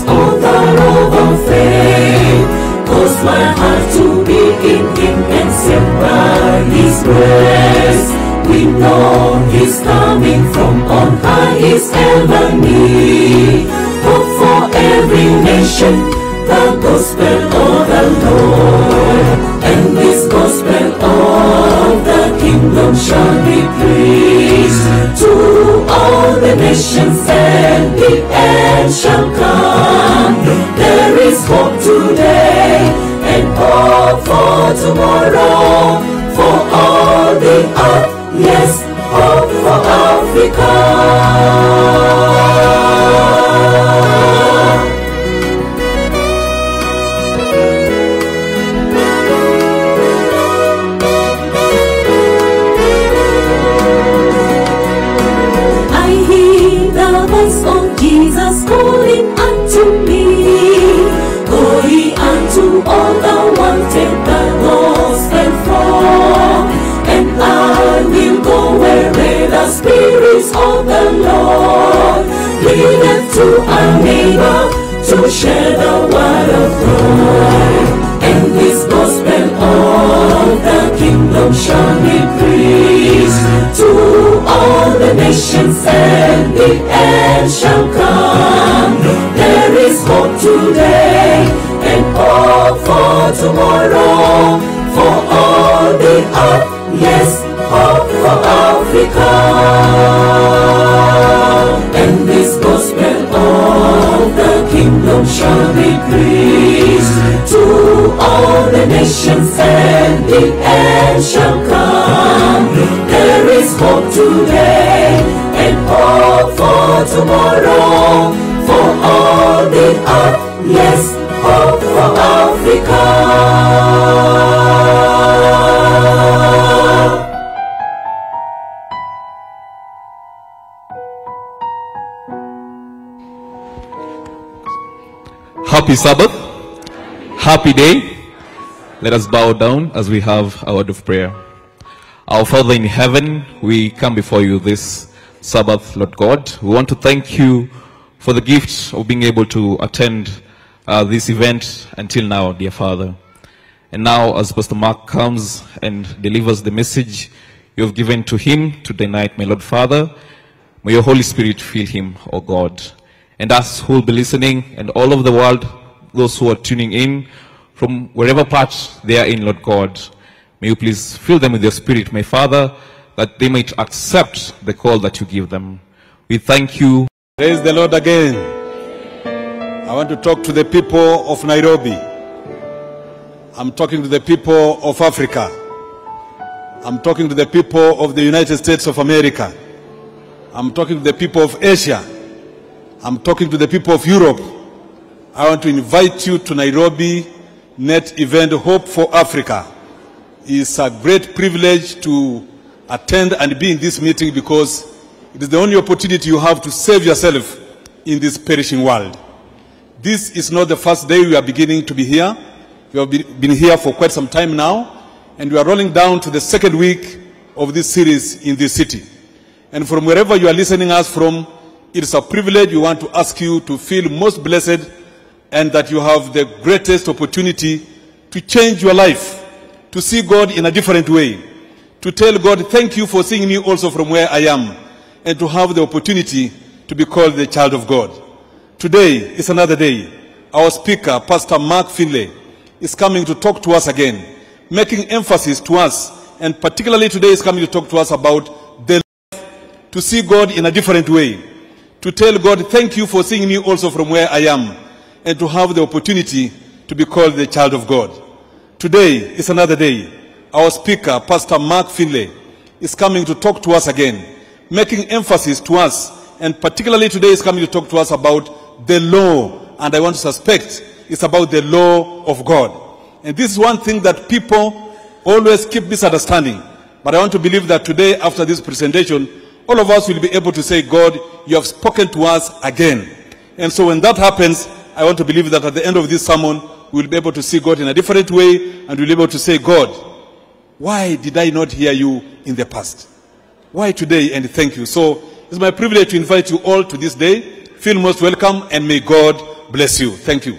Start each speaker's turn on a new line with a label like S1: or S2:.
S1: found in Jesus, of faith. Cause my heart to beat in and set by His grace. We know He's coming from on high is heavenly. Hope for every nation, the gospel of the Lord. And this gospel of the kingdom shall be preached to all the nations and the end shall come. Today and hope for tomorrow for all the earth. Yes, unto all the wanted the lost and from, and I will go wherever the spirits of the Lord leadeth to our neighbor to share the word of God. And this gospel of the kingdom shall be preached to all the nations and the end shall come. There is hope today hope for tomorrow for all the earth. Yes, hope for Africa. And this gospel of the kingdom shall be preached to all the nations and the end shall come. There is hope today and hope for tomorrow for all the earth. Yes.
S2: Happy Sabbath. Happy day. Let us bow down as we have our word of prayer. Our Father in heaven, we come before you this Sabbath, Lord God. We want to thank you for the gift of being able to attend uh, this event until now, dear Father. And now, as Pastor Mark comes and delivers the message you have given to him today night, my Lord Father, may your Holy Spirit fill him, O God. And us who will be listening, and all over the world, those who are tuning in from wherever part they are in, Lord God, may you please fill them with your Spirit, my Father, that they might accept the call that you give them. We thank you.
S3: Praise the Lord again. I want to talk to the people of Nairobi. I'm talking to the people of Africa. I'm talking to the people of the United States of America. I'm talking to the people of Asia. I'm talking to the people of Europe. I want to invite you to Nairobi Net Event Hope for Africa. It's a great privilege to attend and be in this meeting because it is the only opportunity you have to save yourself in this perishing world. This is not the first day we are beginning to be here. We have been here for quite some time now, and we are rolling down to the second week of this series in this city. And from wherever you are listening us from, it is a privilege. We want to ask you to feel most blessed and that you have the greatest opportunity to change your life, to see God in a different way, to tell God, thank you for seeing me also from where I am, and to have the opportunity to be called the child of God. Today is another day. Our speaker, Pastor Mark Finley, is coming to talk to us again, making emphasis to us, and particularly today is coming to talk to us about the to see God in a different way, to tell God, thank you for seeing me also from where I am, and to have the opportunity to be called the child of God. Today is another day. Our speaker, Pastor Mark Finley, is coming to talk to us again, making emphasis to us, and particularly today is coming to talk to us about the law, and I want to suspect it's about the law of God. And this is one thing that people always keep misunderstanding. But I want to believe that today, after this presentation, all of us will be able to say, God, you have spoken to us again. And so when that happens, I want to believe that at the end of this sermon, we'll be able to see God in a different way and we'll be able to say, God, why did I not hear you in the past? Why today? And thank you. So it's my privilege to invite you all to this day. Feel most welcome and may God bless you. Thank you.